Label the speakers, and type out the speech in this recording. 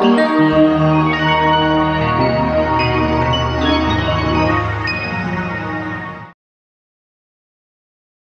Speaker 1: oh, you.